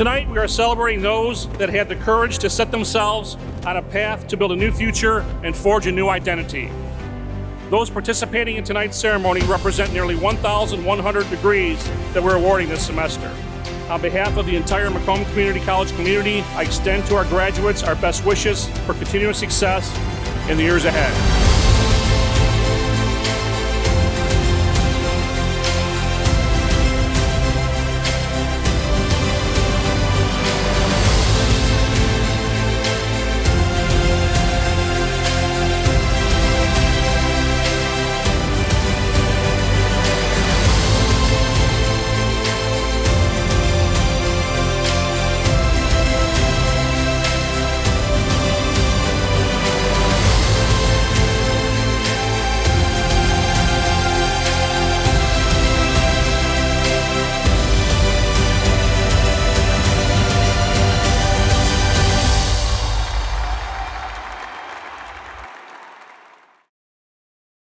Tonight, we are celebrating those that had the courage to set themselves on a path to build a new future and forge a new identity. Those participating in tonight's ceremony represent nearly 1,100 degrees that we're awarding this semester. On behalf of the entire Macomb Community College community, I extend to our graduates our best wishes for continuous success in the years ahead.